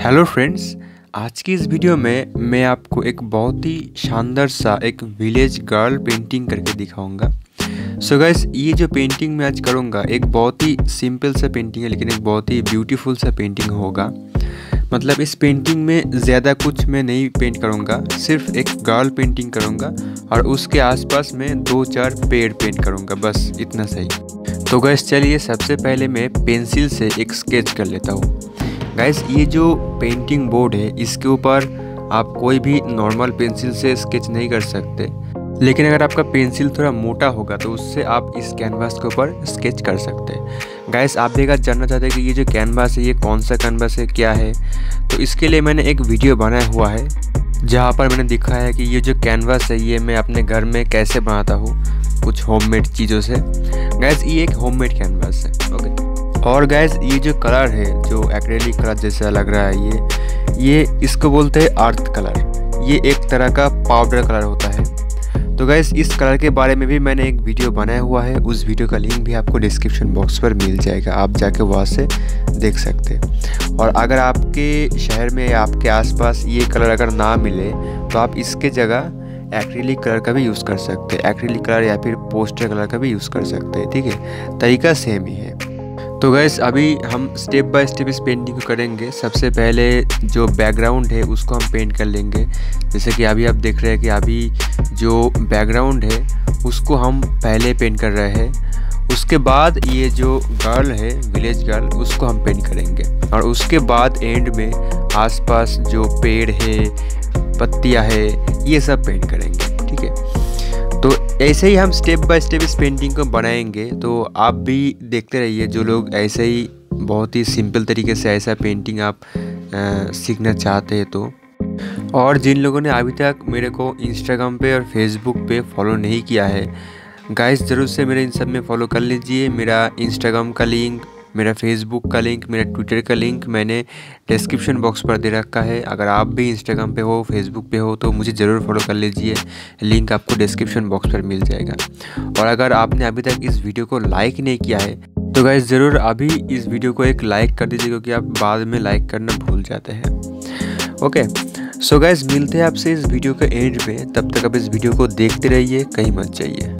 Hello friends आज की इस वीडियो में मैं आपको एक बहुत ही शानदार सा एक विलेज गर्ल पेंटिंग करके दिखाऊँगा। सो so गाइस ये जो पेंटिंग मैं आज करूँगा, एक बहुत ही सिंपल सा पेंटिंग है, लेकिन एक बहुत ही ब्यूटीफुल सा पेंटिंग होगा। मतलब इस पेंटिंग में ज़्यादा कुछ मैं नहीं पेंट करूँगा, सिर्फ़ एक गर्ल पेंटिंग करूँगा और उसके आसपास मैं दो चार पेड़ पेंट करूँगा, बस इतना सही। तो गैस चलिए सबसे पहले मैं पेंसिल से एक स्केच कर लेता हूँ। गैस ये जो पेंटिंग बोर्ड है, इसके ऊपर आप कोई भी नॉर्मल पेंसिल से स्केच नहीं कर सकते। लेकिन अगर आपका पेंसिल थोड़ा मोटा होगा तो उससे आप इस कैनवास के ऊपर स्केच कर सकते हैं। गैस आप भी जानना चाहते हैं कि ये जो कैनवास है, ये कौन सा कैनवास है, क्या है तो इसके लिए मैंने एक वीडियो बनाया हुआ है, जहाँ पर मैंने दिखाया है कि ये जो कैनवास है, ये मैं अपने घर में कैसे बनाता हूँ, कुछ होममेड चीज़ों से। गैस ये एक होममेड कैनवास है ओके और गैस ये जो कलर है, जो एक्रेलिक कलर जैसा लग रहा है ये ये इसको बोलते हैं अर्थ कलर ये एक तरह का पाउडर कलर होता है। तो गैस इस कलर के बारे में भी मैंने एक वीडियो बनाया हुआ है। उस वीडियो का लिंक भी आपको डिस्क्रिप्शन बॉक्स पर मिल जाएगा। आप जाके वहाँ से देख सकते हैं। और अगर आपके शहर में या आपके आसपास ये कलर अगर ना मिले तो आप इसके जगह एक्रीलिक कलर का भी यूज़ कर सकते हैं। एक्रेलिक कलर या फिर पोस्टर कलर का भी यूज़ कर सकते हैं। ठीक है? तरीका सेम ही है। तो गैस अभी हम स्टेप बाय स्टेप इस पेंटिंग को करेंगे। सबसे पहले जो बैकग्राउंड है, उसको हम पेंट कर लेंगे। जैसे कि अभी आप देख रहे हैं कि अभी जो बैकग्राउंड है, उसको हम पहले पेंट कर रहे हैं। उसके बाद ये जो गर्ल है विलेज गर्ल उसको हम पेंट करेंगे। और उसके बाद एंड में आसपास जो पेड़ है, पत्तियाँ है, ये सब पेंट करेंगे, ठीक है? तो ऐसे ही हम स्टेप बाय स्टेप इस पेंटिंग को बनाएँगे। तो आप भी देखते रहिए, जो लोग ऐसे ही बहुत ही सिंपल तरीके से ऐसा पेंटिंग आप सीखना चाहते हैं तो। और जिन लोगों ने अभी तक मेरे को इंस्टाग्राम पे और फेसबुक पे फॉलो नहीं किया है गाइस ज़रूर से मेरे इन सब में फॉलो कर लीजिए। मेरा इंस्टाग्राम का लिंक मेरा फेसबुक का लिंक मेरा ट्विटर का लिंक मैंने डिस्क्रिप्शन बॉक्स पर दे रखा है। अगर आप भी इंस्टाग्राम पे हो फेसबुक पे हो तो मुझे ज़रूर फॉलो कर लीजिए। लिंक आपको डिस्क्रिप्शन बॉक्स पर मिल जाएगा। और अगर आपने अभी तक इस वीडियो को लाइक नहीं किया है तो गाइज़ ज़रूर अभी इस वीडियो को एक लाइक कर दीजिए, क्योंकि आप बाद में लाइक करना भूल जाते हैं। ओके सो गाइज़ मिलते हैं आपसे इस वीडियो के एंड में तब तक आप इस वीडियो को देखते रहिए, कहीं मत जाइए।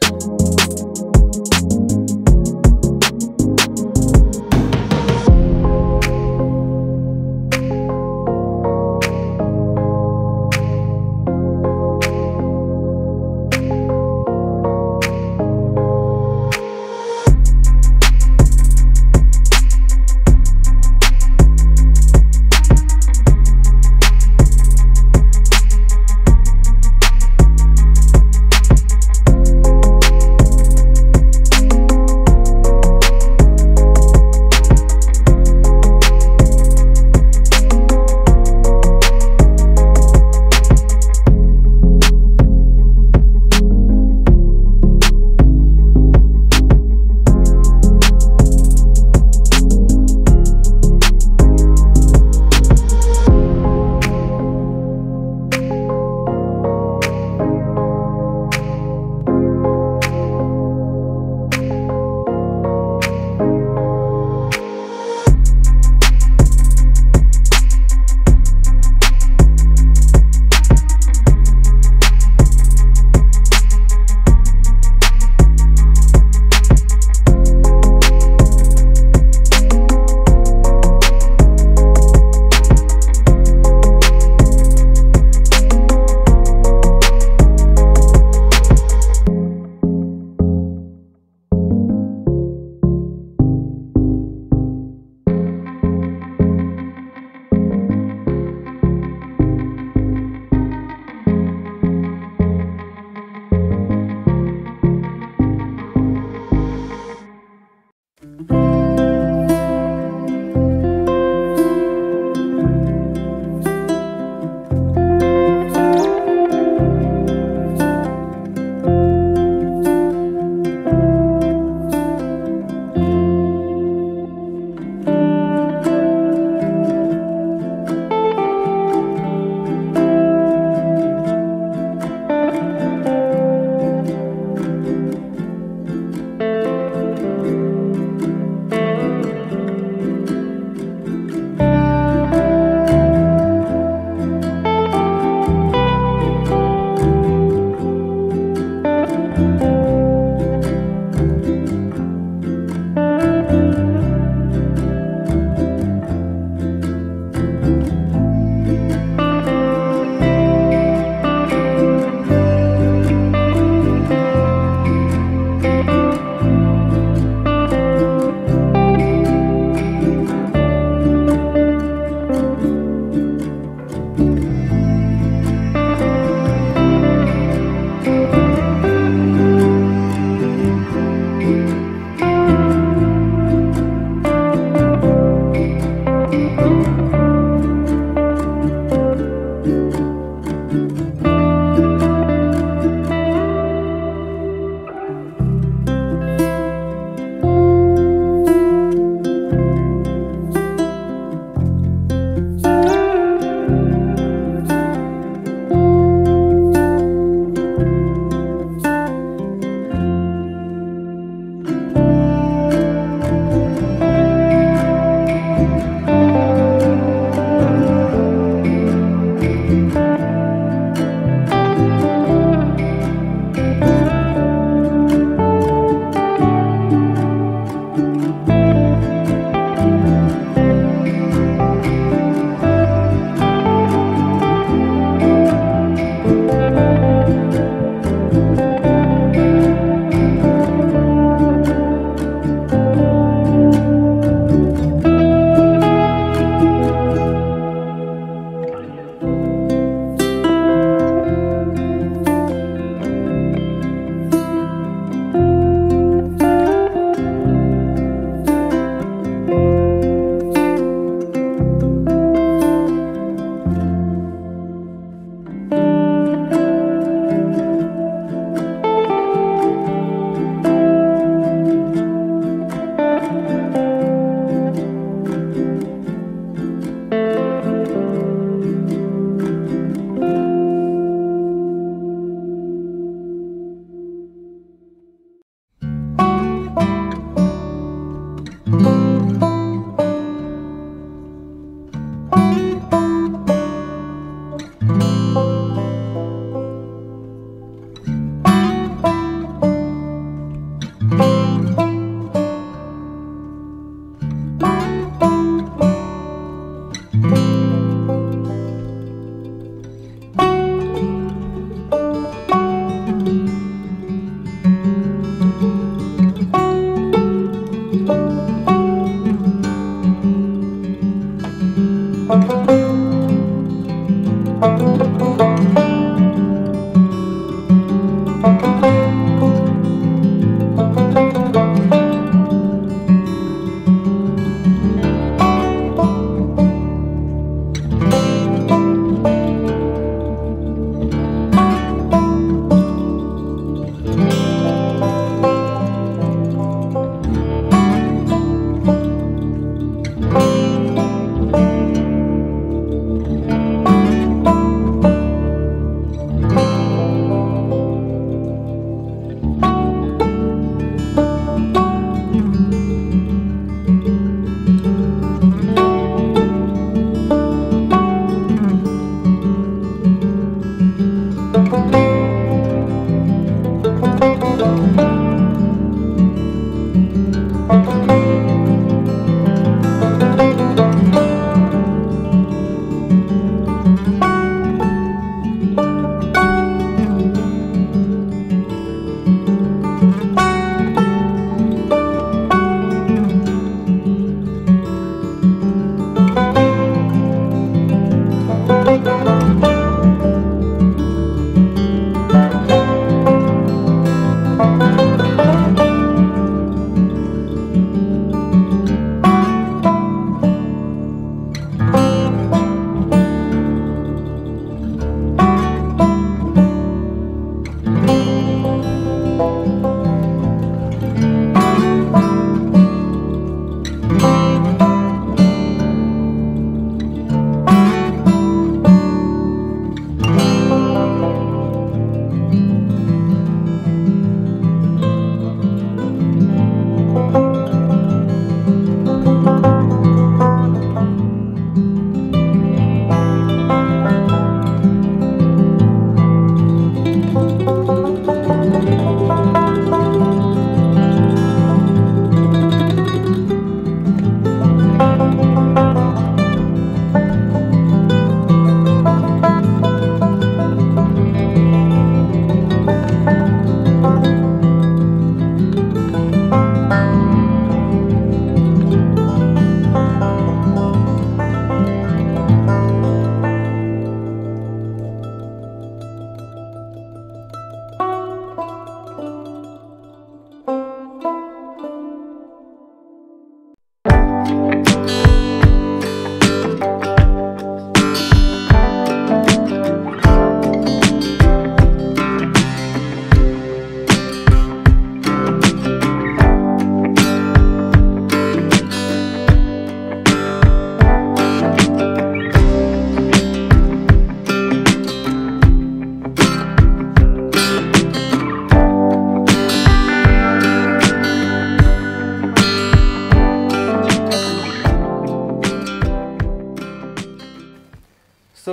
सो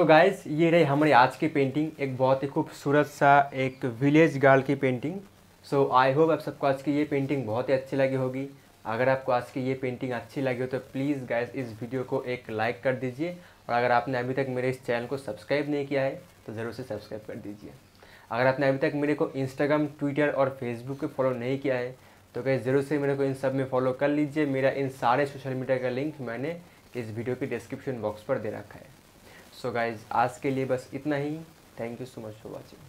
गाइस ये रही हमारी आज की पेंटिंग एक बहुत ही खूबसूरत सा एक विलेज गर्ल की पेंटिंग सो आई होप आप सबको आज की ये पेंटिंग बहुत ही अच्छी लगी होगी. अगर आपको आज की ये पेंटिंग अच्छी लगी हो तो प्लीज़ गाइस इस वीडियो को एक लाइक कर दीजिए. और अगर आपने अभी तक मेरे इस चैनल को सब्सक्राइब नहीं किया है तो ज़रूर से सब्सक्राइब कर दीजिए. अगर आपने अभी तक मेरे को इंस्टाग्राम ट्विटर और फेसबुक पे फॉलो नहीं किया है तो कहीं ज़रूर से मेरे को इन सब में फॉलो कर लीजिए. मेरा इन सारे सोशल मीडिया का लिंक मैंने इस वीडियो के डिस्क्रिप्शन बॉक्स पर दे रखा है. सो गाइज़ आज के लिए बस इतना ही। Thank you so much for watching